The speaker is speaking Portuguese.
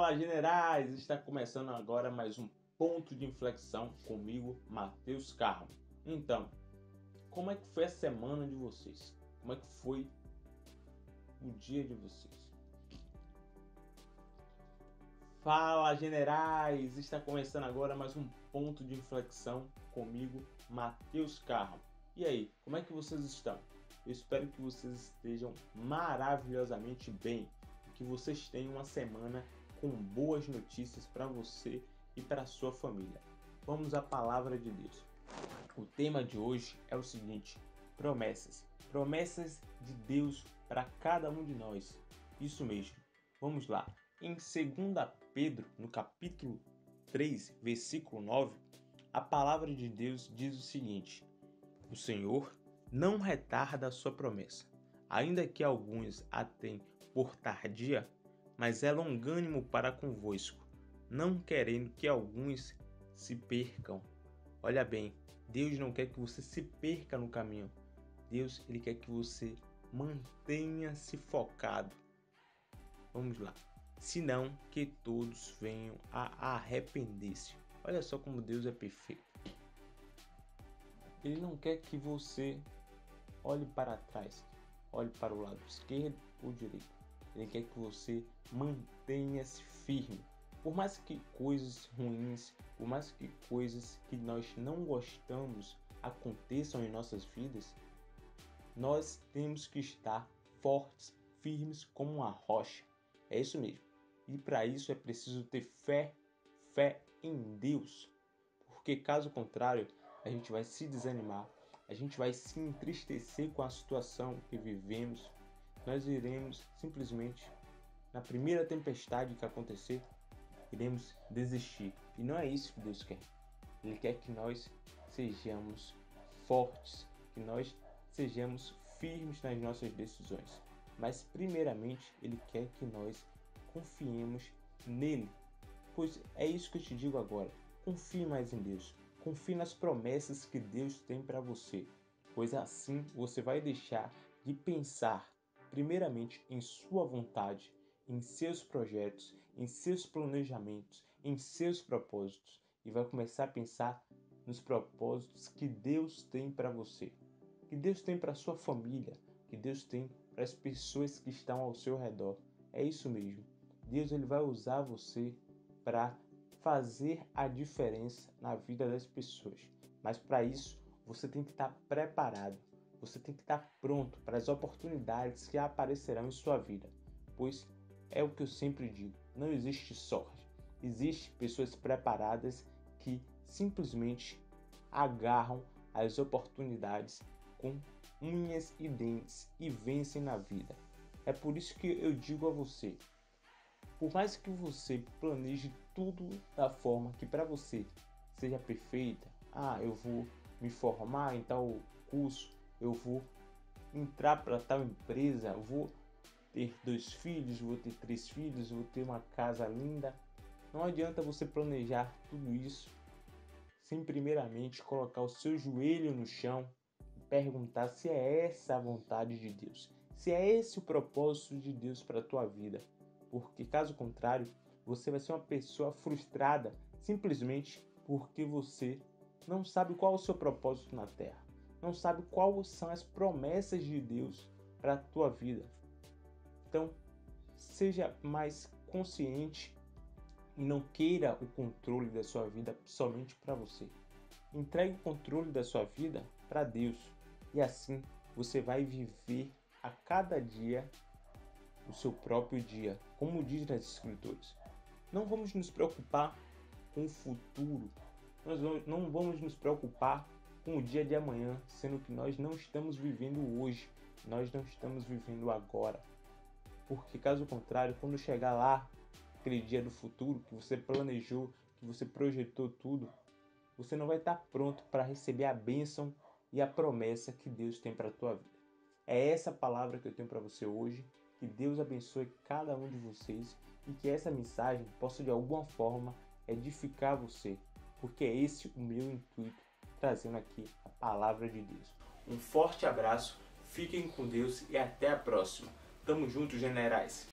Fala generais! Está começando agora mais um ponto de inflexão comigo, Matheus Carmo. Então, como é que foi a semana de vocês? Como é que foi o dia de vocês? Fala generais! Está começando agora mais um ponto de inflexão comigo, Matheus Carmo. E aí, como é que vocês estão? Eu espero que vocês estejam maravilhosamente bem que vocês tenham uma semana com boas notícias para você e para sua família. Vamos à palavra de Deus. O tema de hoje é o seguinte: promessas. Promessas de Deus para cada um de nós. Isso mesmo. Vamos lá. Em 2 Pedro, no capítulo 3, versículo 9, a palavra de Deus diz o seguinte: O Senhor não retarda a sua promessa, ainda que alguns a tenham por tardia, mas é longânimo para convosco, não querendo que alguns se percam. Olha bem, Deus não quer que você se perca no caminho. Deus ele quer que você mantenha-se focado. Vamos lá. Senão que todos venham a arrepender-se. Olha só como Deus é perfeito. Ele não quer que você olhe para trás, olhe para o lado esquerdo ou direito. Ele quer que você mantenha-se firme. Por mais que coisas ruins, por mais que coisas que nós não gostamos aconteçam em nossas vidas, nós temos que estar fortes, firmes como uma rocha. É isso mesmo. E para isso é preciso ter fé, fé em Deus. Porque caso contrário, a gente vai se desanimar, a gente vai se entristecer com a situação que vivemos, nós iremos simplesmente, na primeira tempestade que acontecer, iremos desistir. E não é isso que Deus quer. Ele quer que nós sejamos fortes, que nós sejamos firmes nas nossas decisões. Mas, primeiramente, Ele quer que nós confiemos nele. Pois é isso que eu te digo agora. Confie mais em Deus. Confie nas promessas que Deus tem para você. Pois assim você vai deixar de pensar primeiramente em sua vontade, em seus projetos, em seus planejamentos, em seus propósitos e vai começar a pensar nos propósitos que Deus tem para você, que Deus tem para sua família, que Deus tem para as pessoas que estão ao seu redor. É isso mesmo. Deus ele vai usar você para fazer a diferença na vida das pessoas. Mas para isso, você tem que estar preparado. Você tem que estar pronto para as oportunidades que aparecerão em sua vida, pois é o que eu sempre digo: não existe sorte. Existem pessoas preparadas que simplesmente agarram as oportunidades com unhas e dentes e vencem na vida. É por isso que eu digo a você: por mais que você planeje tudo da forma que para você seja perfeita, ah, eu vou me formar em tal curso, eu vou entrar para tal empresa, vou ter dois filhos, vou ter três filhos, vou ter uma casa linda. Não adianta você planejar tudo isso sem primeiramente colocar o seu joelho no chão e perguntar se é essa a vontade de Deus, se é esse o propósito de Deus para a tua vida. Porque caso contrário, você vai ser uma pessoa frustrada simplesmente porque você não sabe qual é o seu propósito na Terra não sabe quais são as promessas de Deus para a tua vida. Então, seja mais consciente e não queira o controle da sua vida somente para você. Entregue o controle da sua vida para Deus e assim você vai viver a cada dia o seu próprio dia, como diz nas Escrituras. Não vamos nos preocupar com o futuro, nós não vamos nos preocupar com o dia de amanhã, sendo que nós não estamos vivendo hoje, nós não estamos vivendo agora. Porque caso contrário, quando chegar lá, aquele dia do futuro que você planejou, que você projetou tudo, você não vai estar pronto para receber a bênção e a promessa que Deus tem para a tua vida. É essa palavra que eu tenho para você hoje. Que Deus abençoe cada um de vocês e que essa mensagem possa de alguma forma edificar você, porque é esse o meu intuito trazendo aqui a palavra de Deus. Um forte abraço, fiquem com Deus e até a próxima. Tamo junto, generais!